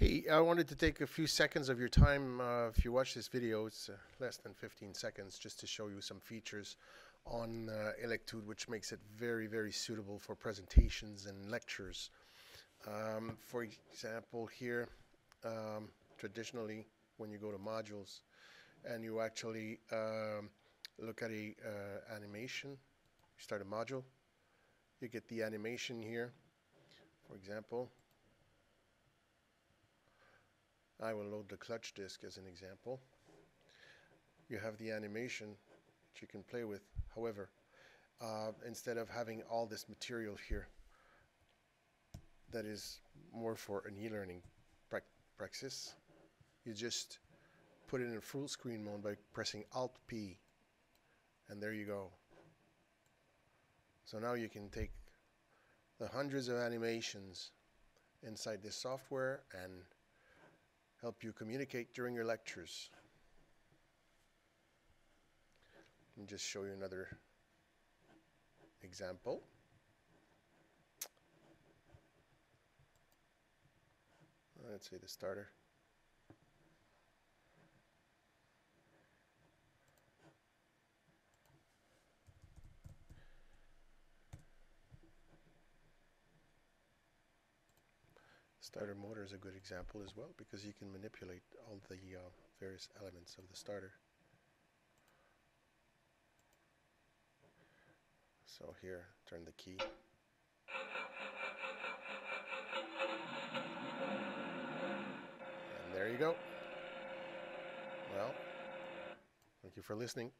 Hey, I wanted to take a few seconds of your time. Uh, if you watch this video, it's uh, less than 15 seconds just to show you some features on uh, Electude, which makes it very, very suitable for presentations and lectures. Um, for example, here, um, traditionally, when you go to modules and you actually um, look at a uh, animation, you start a module, you get the animation here, for example. I will load the clutch disk as an example. You have the animation that you can play with. However, uh, instead of having all this material here that is more for an e-learning praxis, you just put it in full screen mode by pressing Alt P and there you go. So now you can take the hundreds of animations inside this software and help you communicate during your lectures. Let me just show you another example. Let's say the starter. Starter motor is a good example as well because you can manipulate all the uh, various elements of the starter. So here, turn the key. And there you go. Well, thank you for listening.